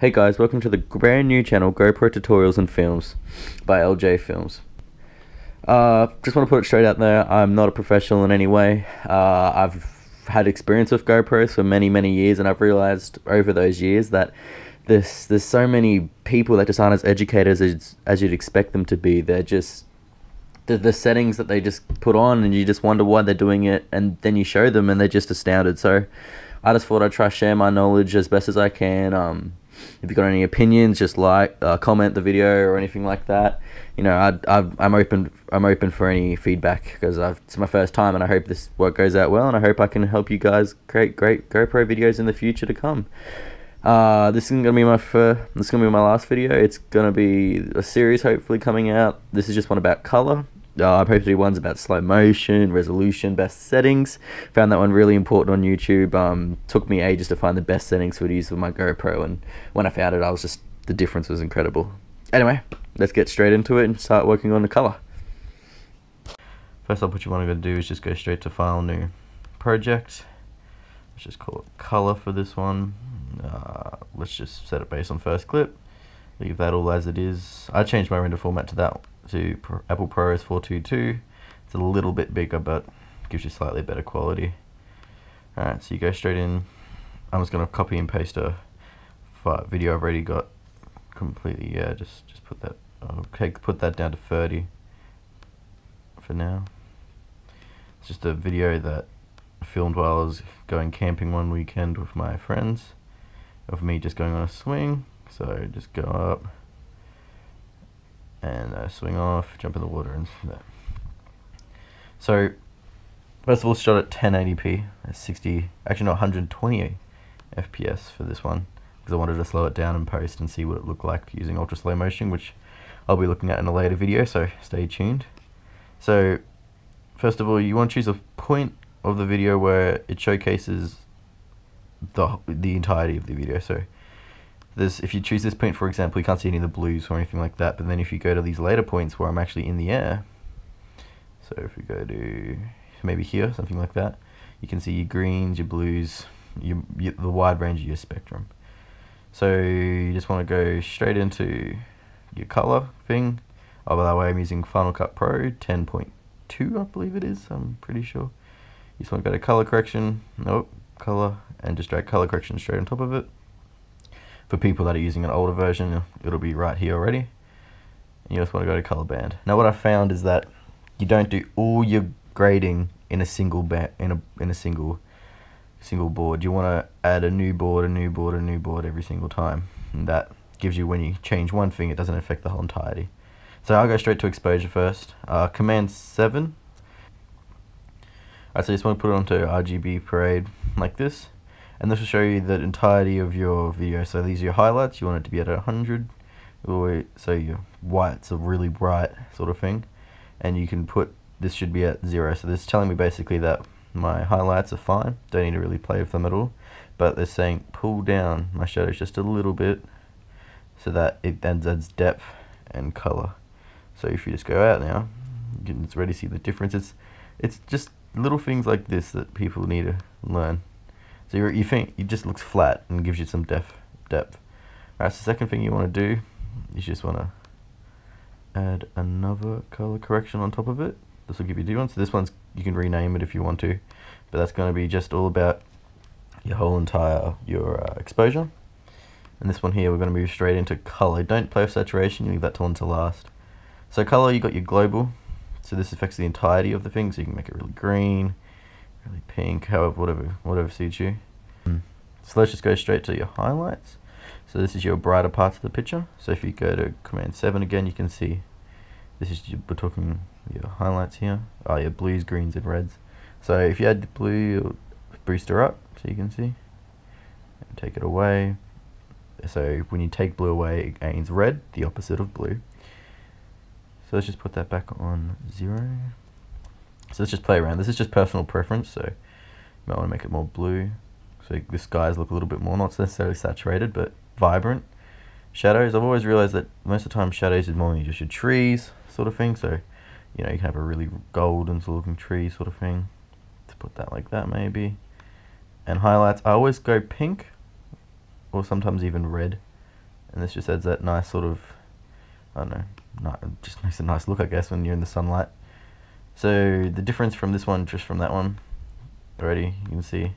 Hey guys, welcome to the brand new channel GoPro Tutorials and Films by LJ Films. Uh, just want to put it straight out there, I'm not a professional in any way. Uh, I've had experience with GoPros for many, many years and I've realized over those years that there's, there's so many people that just aren't as educated as, as you'd expect them to be. They're just, the, the settings that they just put on and you just wonder why they're doing it and then you show them and they're just astounded. So I just thought I'd try share my knowledge as best as I can. Um, if you've got any opinions, just like uh, comment the video or anything like that. You know, I, I, I'm open. I'm open for any feedback because it's my first time, and I hope this work goes out well, and I hope I can help you guys create great GoPro videos in the future to come. Uh, this is gonna be my first, this is gonna be my last video. It's gonna be a series hopefully coming out. This is just one about color. Uh, I posted to ones about slow motion, resolution, best settings. Found that one really important on YouTube. Um, took me ages to find the best settings for to use with my GoPro, and when I found it, I was just the difference was incredible. Anyway, let's get straight into it and start working on the color. First up, what you want to do is just go straight to File, New, Project. Let's just call it Color for this one. Uh, let's just set it based on first clip. Leave that all as it is. I changed my render format to that to Apple ProRes 422. It's a little bit bigger, but gives you slightly better quality. Alright, so you go straight in. I'm just going to copy and paste a video I've already got completely. Yeah, just just put that. Okay, put that down to 30 for now. It's just a video that I filmed while I was going camping one weekend with my friends of me just going on a swing. So just go up and uh, swing off, jump in the water, and that. So, first of all, shot at 1080p, at 60, actually not 120 FPS for this one, because I wanted to slow it down and post and see what it looked like using ultra slow motion, which I'll be looking at in a later video, so stay tuned. So, first of all, you want to choose a point of the video where it showcases the the entirety of the video. So, there's if you choose this point for example you can't see any of the blues or anything like that but then if you go to these later points where I'm actually in the air so if we go to maybe here something like that you can see your greens your blues your, your the wide range of your spectrum. So you just want to go straight into your color thing. Oh by the way I'm using Final Cut Pro 10.2 I believe it is I'm pretty sure. You just want to go to color correction. Nope color and just drag color correction straight on top of it for people that are using an older version, it'll be right here already. And you just want to go to color band. Now what I found is that you don't do all your grading in a single in a in a single single board. You want to add a new board, a new board, a new board every single time. And that gives you when you change one thing, it doesn't affect the whole entirety. So I'll go straight to exposure first. Uh, command 7. Alright, so you just want to put it onto RGB parade like this and this will show you the entirety of your video. So these are your highlights. You want it to be at 100 or so your whites are really bright sort of thing. And you can put this should be at zero. So this is telling me basically that my highlights are fine. Don't need to really play with them at all. But they're saying pull down my shadows just a little bit so that it then adds depth and color. So if you just go out now you can already see the difference. It's it's just little things like this that people need to learn so you you think it just looks flat and gives you some depth. Depth. Alright, so the second thing you want to do is just want to add another color correction on top of it. This will give you two ones. So this one's you can rename it if you want to, but that's going to be just all about your whole entire your uh, exposure. And this one here, we're going to move straight into color. Don't play with saturation, you leave that to one to last. So color, you got your global. So this affects the entirety of the thing, so you can make it really green, really pink, however, whatever, whatever suits you. Mm. So let's just go straight to your highlights. So this is your brighter parts of the picture. So if you go to Command 7 again, you can see this is, we're talking your highlights here. Oh, your blues, greens, and reds. So if you add the blue, booster up, so you can see, and take it away. So when you take blue away, it gains red, the opposite of blue. So let's just put that back on zero. So let's just play around. This is just personal preference, so you might want to make it more blue. So the skies look a little bit more, not necessarily saturated, but vibrant. Shadows, I've always realized that most of the time shadows is more than just your trees sort of thing. So, you know, you can have a really golden looking tree sort of thing. Let's put that like that maybe. And highlights, I always go pink or sometimes even red. and this just adds that nice sort of I don't know, just makes a nice look I guess when you're in the sunlight. So the difference from this one just from that one already you can see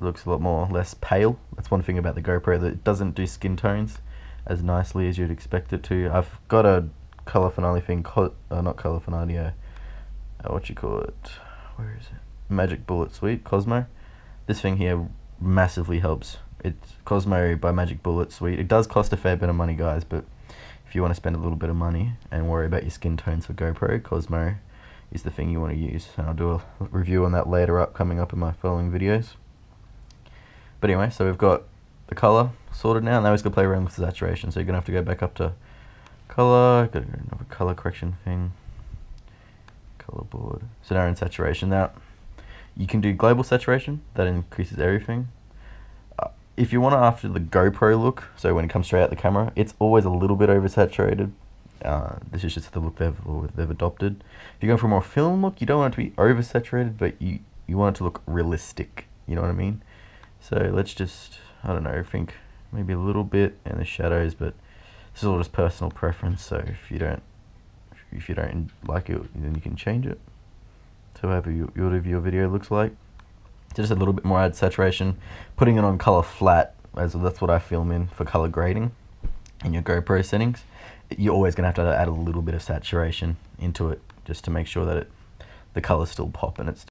looks a lot more less pale. That's one thing about the GoPro that it doesn't do skin tones as nicely as you'd expect it to. I've got a color finale thing, uh, not color finale, uh, uh, what you call it? Where is it? Magic Bullet Suite Cosmo. This thing here massively helps. It's Cosmo by Magic Bullet Suite. It does cost a fair bit of money, guys, but if you want to spend a little bit of money and worry about your skin tones for GoPro, Cosmo is the thing you want to use. And I'll do a review on that later up, coming up in my following videos. But anyway, so we've got the color sorted now. Now we're going to play around with the saturation. So you're going to have to go back up to color, got another color correction thing, color board. So now in saturation. Now you can do global saturation, that increases everything. Uh, if you want to after the GoPro look, so when it comes straight out the camera, it's always a little bit oversaturated. Uh, this is just the look they've, they've adopted. If you're going for a more film look, you don't want it to be oversaturated, but you, you want it to look realistic. You know what I mean? So let's just, I don't know, think maybe a little bit in the shadows, but this is all just personal preference. So if you don't, if you don't like it, then you can change it to you, your video looks like. Just a little bit more add saturation, putting it on color flat, as that's what I film in for color grading in your GoPro settings. You're always gonna have to add a little bit of saturation into it just to make sure that it the colors still pop and it's.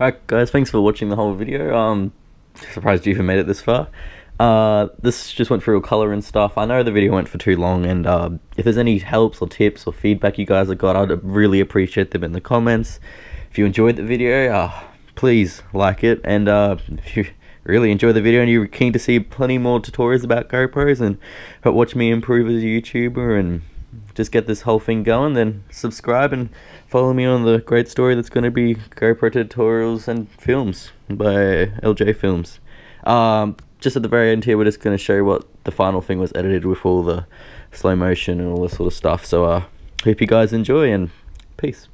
Alright guys, thanks for watching the whole video. Um, surprised you even made it this far. Uh, this just went through color and stuff. I know the video went for too long, and uh, if there's any helps or tips or feedback you guys have got, I'd really appreciate them in the comments. If you enjoyed the video, uh, please like it, and uh, if you really enjoy the video and you're keen to see plenty more tutorials about GoPros and watch me improve as a YouTuber and just get this whole thing going, then subscribe and follow me on the great story that's going to be GoPro tutorials and films by LJ Films. Um, just at the very end here, we're just going to show you what the final thing was edited with all the slow motion and all this sort of stuff. So, uh, hope you guys enjoy and peace.